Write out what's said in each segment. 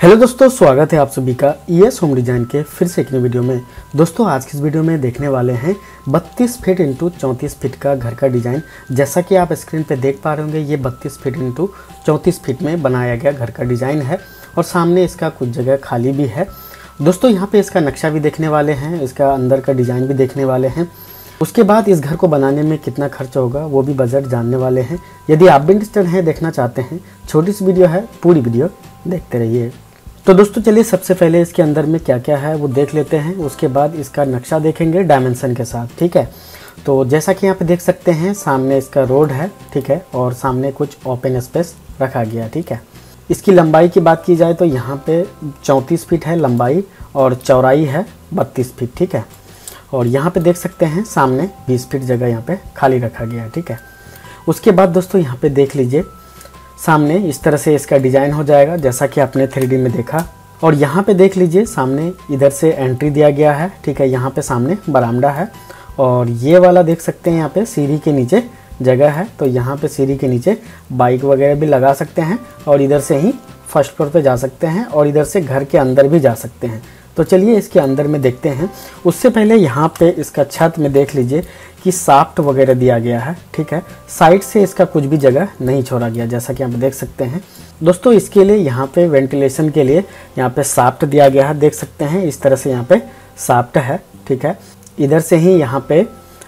Hello दोस्तों, स्वागत है आप सभी का ई एस होम डिज़ाइन के फिर से एक नई वीडियो में। दोस्तों, आज की इस वीडियो में देखने वाले हैं 32 फीट इंटू चौंतीस फीट का घर का डिज़ाइन जैसा कि आप स्क्रीन पे देख पा रहे होंगे, ये 32 फीट इंटू चौंतीस फीट में बनाया गया घर का डिज़ाइन है और सामने इसका कुछ जगह खाली भी है। दोस्तों, यहाँ पे इसका नक्शा भी देखने वाले हैं, इसका अंदर का डिज़ाइन भी देखने वाले हैं। उसके बाद इस घर को बनाने में कितना खर्च होगा, वो भी बजट जानने वाले हैं। यदि आप भी इंटरेस्टेड हैं, देखना चाहते हैं, छोटी सी वीडियो है, पूरी वीडियो देखते रहिए। तो दोस्तों चलिए सबसे पहले इसके अंदर में क्या क्या है वो देख लेते हैं। उसके बाद इसका नक्शा देखेंगे डायमेंशन के साथ, ठीक है? तो जैसा कि यहाँ पे देख सकते हैं, सामने इसका रोड है, ठीक है? और सामने कुछ ओपन स्पेस रखा गया, ठीक है? इसकी लंबाई की बात की जाए तो यहाँ पे चौंतीस फीट है लंबाई और चौड़ाई है बत्तीस फीट, ठीक है? और यहाँ पे देख सकते हैं, सामने 20 फीट जगह यहाँ पे खाली रखा गया है ठीक है? उसके बाद दोस्तों यहाँ पे देख लीजिए सामने इस तरह से इसका डिज़ाइन हो जाएगा, जैसा कि आपने थ्री में देखा। और यहाँ पे देख लीजिए, सामने इधर से एंट्री दिया गया है, ठीक है, यहाँ पे सामने बरामदा है। और ये वाला देख सकते हैं यहाँ पे, सीढ़ी के नीचे जगह है तो यहाँ पे सीढ़ी के नीचे बाइक वगैरह भी लगा सकते हैं और इधर से ही फ़र्स्ट फ्लोर पे जा सकते हैं और इधर से घर के अंदर भी जा सकते हैं। तो चलिए इसके अंदर में देखते हैं। उससे पहले यहाँ पे इसका छत में देख लीजिए कि साफ्ट वगैरह दिया गया है, ठीक है? साइड से इसका कुछ भी जगह नहीं छोड़ा गया, जैसा कि आप देख सकते हैं। दोस्तों, इसके लिए यहाँ पे वेंटिलेशन के लिए यहाँ पे साफ्ट दिया गया है। देख सकते हैं, इस तरह से यहाँ पे साफ्ट है, ठीक है? इधर से ही यहाँ पे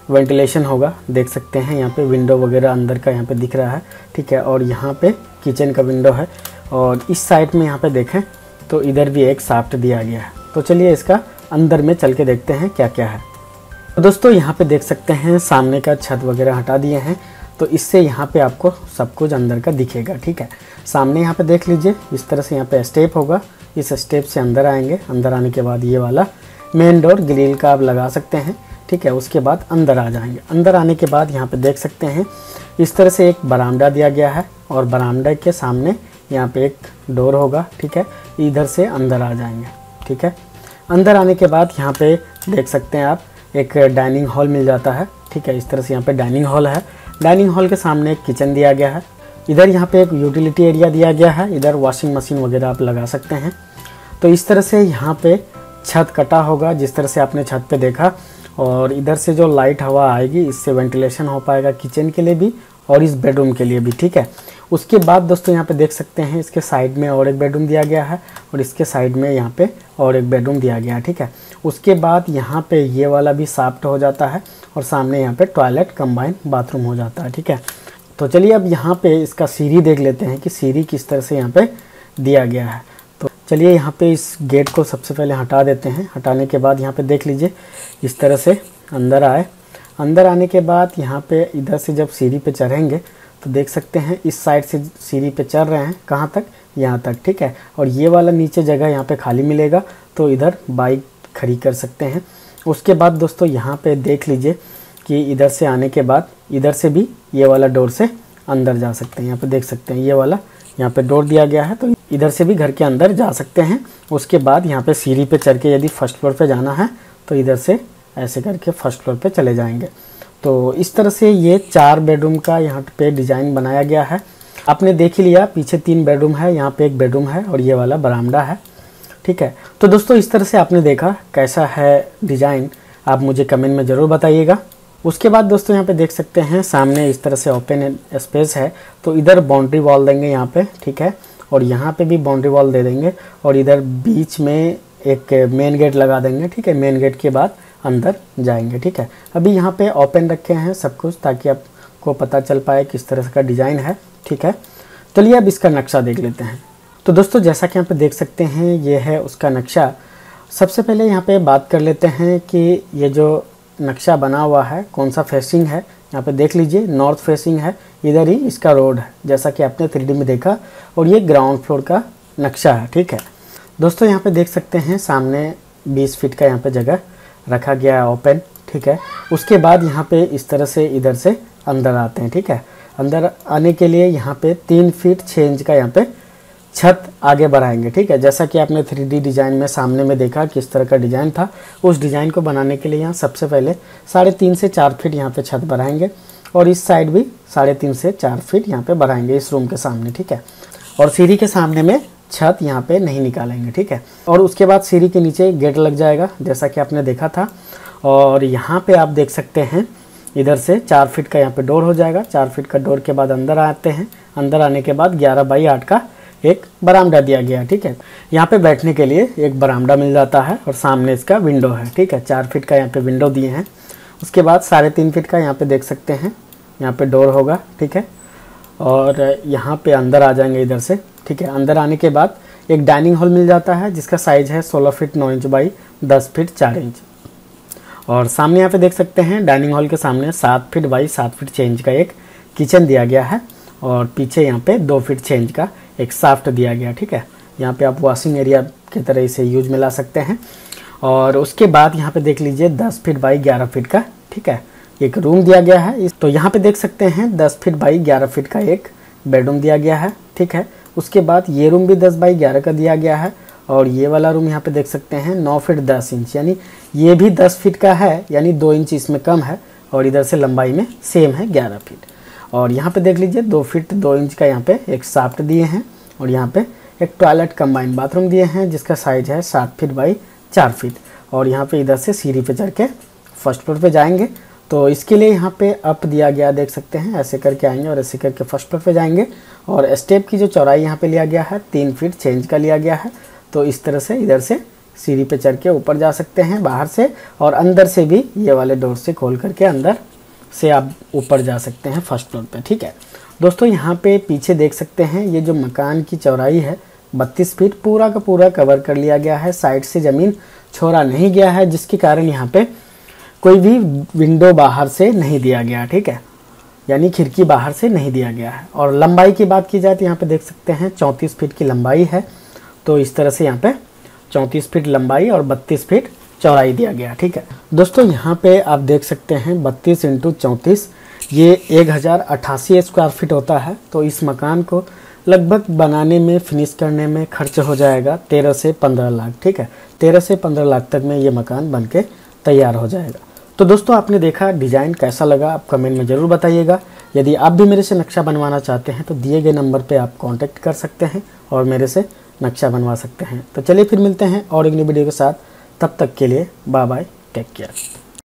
वेंटिलेशन होगा। देख सकते हैं, यहाँ पे विंडो वगैरह अंदर का यहाँ पे दिख रहा है, ठीक है? और यहाँ पे किचन का विंडो है। और इस साइड में यहाँ पे देखें तो इधर भी एक साफ्ट दिया गया है। तो चलिए इसका अंदर में चल के देखते हैं क्या क्या है। तो दोस्तों, यहाँ पे देख सकते हैं, सामने का छत वगैरह हटा दिए हैं तो इससे यहाँ पे आपको सब कुछ अंदर का दिखेगा, ठीक है? सामने यहाँ पे देख लीजिए, इस तरह से यहाँ पे स्टेप होगा, इस स्टेप से अंदर आएँगे, अंदर आने के बाद ये वाला मेन डोर ग्रिल का आप लगा सकते हैं, ठीक है? उसके बाद अंदर आ जाएँगे। अंदर आने के बाद यहाँ पे देख सकते हैं, इस तरह से एक बरामदा दिया गया है, और बरामदा के सामने यहाँ पे एक डोर होगा, ठीक है? इधर से अंदर आ जाएँगे, ठीक है? अंदर आने के बाद यहाँ पे देख सकते हैं आप एक डाइनिंग हॉल मिल जाता है। ठीक है, इस तरह से यहाँ पे डाइनिंग हॉल है। डाइनिंग हॉल के सामने एक किचन दिया गया है। इधर यहाँ पे एक यूटिलिटी एरिया दिया गया है। इधर वॉशिंग मशीन वगैरह आप लगा सकते हैं। तो इस तरह से यहाँ पे छत कटा होगा, जिस तरह से आपने छत पे देखा। और इधर से जो लाइट हवा आएगी, इससे वेंटिलेशन हो पाएगा किचन के लिए भी और इस बेडरूम के लिए भी। ठीक है, उसके बाद दोस्तों यहाँ पे देख सकते हैं, इसके साइड में और एक बेडरूम दिया गया है और इसके साइड में यहाँ पे और एक बेडरूम दिया गया है। ठीक है उसके बाद यहाँ पे ये वाला भी साफ्ट हो जाता है और सामने यहाँ पे टॉयलेट कंबाइन बाथरूम हो जाता है, ठीक है? तो चलिए अब यहाँ पे इसका सीढ़ी देख लेते हैं कि सीढ़ी किस तरह से यहाँ पे दिया गया है। तो चलिए यहाँ पे इस गेट को सबसे पहले हटा देते हैं। हटाने के बाद यहाँ पे देख लीजिए, इस तरह से अंदर आए। अंदर आने के बाद यहाँ पे इधर से जब सीढ़ी पे चढ़ेंगे तो देख सकते हैं इस साइड से सीढ़ी पे चढ़ रहे हैं। कहाँ तक? यहाँ तक, ठीक है? और ये वाला नीचे जगह यहाँ पे खाली मिलेगा तो इधर बाइक खड़ी कर सकते हैं। उसके बाद दोस्तों यहाँ पे देख लीजिए कि इधर से आने के बाद इधर से भी ये वाला डोर से अंदर जा सकते हैं। यहाँ पे देख सकते हैं, ये वाला यहाँ पे डोर दिया गया है तो इधर से भी घर के अंदर जा सकते हैं। उसके बाद यहाँ पे सीढ़ी पे चढ़ के यदि फ़र्स्ट फ्लोर पे जाना है तो इधर से ऐसे करके फ़र्स्ट फ्लोर पे चले जाएँगे। तो इस तरह से ये चार बेडरूम का यहाँ पे डिज़ाइन बनाया गया है। आपने देख ही लिया, पीछे तीन बेडरूम है, यहाँ पे एक बेडरूम है और ये वाला बरामदा है। ठीक है? तो दोस्तों, इस तरह से आपने देखा कैसा है डिज़ाइन। आप मुझे कमेंट में ज़रूर बताइएगा। उसके बाद दोस्तों, यहाँ पे देख सकते हैं, सामने इस तरह से ओपन स्पेस है। तो इधर बाउंड्री वॉल देंगे यहाँ पे, ठीक है? और यहाँ पे भी बाउंड्री वॉल दे देंगे और इधर बीच में एक मेन गेट लगा देंगे, ठीक है? मेन गेट के बाद अंदर जाएँगे, ठीक है? अभी यहाँ पे ओपन रखे हैं सब कुछ, ताकि आपको पता चल पाए किस तरह का डिज़ाइन है, ठीक है? चलिए अब इसका नक्शा देख लेते हैं। तो दोस्तों, जैसा कि यहाँ पे देख सकते हैं, ये है उसका नक्शा। सबसे पहले यहाँ पे बात कर लेते हैं कि ये जो नक्शा बना हुआ है, कौन सा फेसिंग है, यहाँ पे देख लीजिए नॉर्थ फेसिंग है, इधर ही इसका रोड है, जैसा कि आपने थ्री में देखा, और ये ग्राउंड फ्लोर का नक्शा है, ठीक है? दोस्तों, यहाँ पे देख सकते हैं, सामने 20 फीट का यहाँ पे जगह रखा गया है ओपन ठीक है? उसके बाद यहाँ पे इस तरह से इधर से अंदर आते हैं, ठीक है? अंदर आने के लिए यहाँ पे तीन फीट छः इंच का यहाँ पे छत आगे बढ़ाएँगे, ठीक है? जैसा कि आपने थ्री डिज़ाइन में सामने में देखा किस तरह का डिज़ाइन था, उस डिज़ाइन को बनाने के लिए यहाँ सबसे पहले साढ़े तीन से चार फीट यहाँ पे छत बढ़ाएँगे और इस साइड भी साढ़े तीन से चार फीट यहाँ पे बढ़ाएँगे इस रूम के सामने, ठीक है? और सीढ़ी के सामने में छत यहाँ पे नहीं निकालेंगे, ठीक है? और उसके बाद सीढ़ी के नीचे गेट लग जाएगा, जैसा कि आपने देखा था। और यहाँ पे आप देख सकते हैं, इधर से चार फीट का यहाँ पे डोर हो जाएगा। चार फीट का डोर के बाद अंदर आते हैं। अंदर आने के बाद ग्यारह बाई आठ का एक बरामदा दिया गया, ठीक है? यहाँ पे बैठने के लिए एक बरामदा मिल जाता है और सामने इसका विंडो है, ठीक है? चार फीट का यहाँ पे विंडो दिए हैं। उसके बाद साढ़े तीन फीट का यहाँ पे देख सकते हैं। यहाँ पे डोर होगा, ठीक है? और यहाँ पे अंदर आ जाएँगे इधर से, ठीक है? अंदर आने के बाद एक डाइनिंग हॉल मिल जाता है, जिसका साइज़ है 16 फीट नौ इंच बाई 10 फीट चार इंच और सामने यहाँ पे देख सकते हैं डाइनिंग हॉल के सामने सात फीट बाई सात फीट छः इंच का एक किचन दिया गया है और पीछे यहाँ पे दो फीट छः इंच का एक साफ्ट दिया गया, ठीक है? यहाँ पे आप वॉशिंग एरिया की तरह इसे यूज़ में ला सकते हैं। और उसके बाद यहाँ पे देख लीजिए, दस फीट बाई ग्यारह फीट का, ठीक है? एक रूम दिया गया है। तो यहाँ पे देख सकते हैं, दस फीट बाई ग्यारह फीट का एक बेडरूम दिया गया है, ठीक है? उसके बाद ये रूम भी दस बाई ग्यारह का दिया गया है, और ये वाला रूम यहाँ पे देख सकते हैं, नौ फीट दस इंच यानी ये भी दस फीट का है, यानी दो इंच इसमें कम है, और इधर से लंबाई में सेम है ग्यारह फीट और यहाँ पे देख लीजिए, दो फीट दो इंच का यहाँ पे एक साफ्ट दिए हैं और यहाँ पे एक टॉयलेट कंबाइंड बाथरूम दिए हैं, जिसका साइज़ है सात फीट बाई चार फीट और यहाँ पे इधर से सीढ़ी पे चढ़ के फ़र्स्ट फ्लोर पे जाएँगे। तो इसके लिए यहाँ पे अप दिया गया, देख सकते हैं, ऐसे करके आएँगे और ऐसे करके फ़र्स्ट फ्लोर पे जाएँगे। और स्टेप की जो चौड़ाई यहाँ पे लिया गया है, तीन फीट चेंज का लिया गया है। तो इस तरह से इधर से सीढ़ी पे चढ़ के ऊपर जा सकते हैं बाहर से और अंदर से भी ये वाले डोर से खोल करके अंदर से आप ऊपर जा सकते हैं फ़र्स्ट फ्लोर पे, ठीक है? दोस्तों, यहाँ पे पीछे देख सकते हैं, ये जो मकान की चौड़ाई है, बत्तीस फीट, पूरा का पूरा कवर कर लिया गया है साइड से ज़मीन छोड़ा नहीं गया है, जिसके कारण यहाँ पे कोई भी विंडो बाहर से नहीं दिया गया, ठीक है? यानी खिड़की बाहर से नहीं दिया गया है। और लंबाई की बात की जाए तो यहाँ पे देख सकते हैं, चौंतीस फीट की लंबाई है तो इस तरह से यहाँ पे चौंतीस फीट लंबाई और बत्तीस फीट चौड़ाई दिया गया, ठीक है? दोस्तों, यहाँ पे आप देख सकते हैं बत्तीस इंटू चौंतीस, ये एक हज़ार अट्ठासी स्क्वायर फीट होता है तो इस मकान को लगभग बनाने में फिनिश करने में खर्च हो जाएगा तेरह से पंद्रह लाख, ठीक है? तेरह से पंद्रह लाख तक में ये मकान बन के तैयार हो जाएगा। तो दोस्तों, आपने देखा डिज़ाइन कैसा लगा? आप कमेंट में ज़रूर बताइएगा। यदि आप भी मेरे से नक्शा बनवाना चाहते हैं तो दिए गए नंबर पर आप कॉन्टैक्ट कर सकते हैं और मेरे से नक्शा बनवा सकते हैं। तो चलिए फिर मिलते हैं और नई वीडियो के साथ। तब तक के लिए बाय बाय टेक केयर।